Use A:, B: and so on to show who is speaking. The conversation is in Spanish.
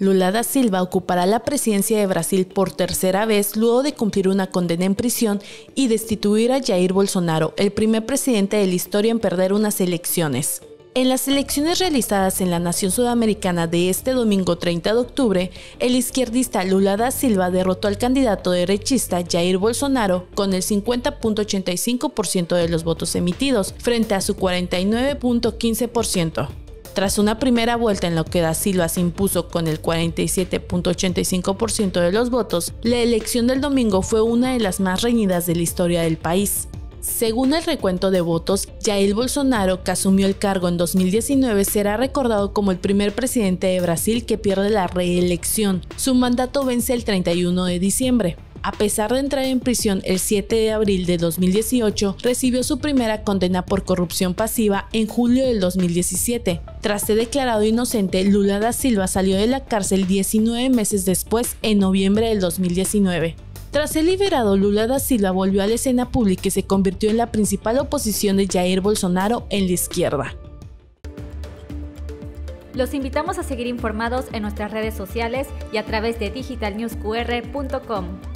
A: Lula da Silva ocupará la presidencia de Brasil por tercera vez luego de cumplir una condena en prisión y destituir a Jair Bolsonaro, el primer presidente de la historia en perder unas elecciones. En las elecciones realizadas en la nación sudamericana de este domingo 30 de octubre, el izquierdista Lula da Silva derrotó al candidato derechista Jair Bolsonaro con el 50.85% de los votos emitidos frente a su 49.15%. Tras una primera vuelta en la que Da Silva se impuso con el 47.85% de los votos, la elección del domingo fue una de las más reñidas de la historia del país. Según el recuento de votos, Jair Bolsonaro, que asumió el cargo en 2019, será recordado como el primer presidente de Brasil que pierde la reelección. Su mandato vence el 31 de diciembre. A pesar de entrar en prisión el 7 de abril de 2018, recibió su primera condena por corrupción pasiva en julio del 2017. Tras ser declarado inocente, Lula da Silva salió de la cárcel 19 meses después, en noviembre del 2019. Tras ser liberado, Lula da Silva volvió a la escena pública y se convirtió en la principal oposición de Jair Bolsonaro en la izquierda.
B: Los invitamos a seguir informados en nuestras redes sociales y a través de digitalnewsqr.com.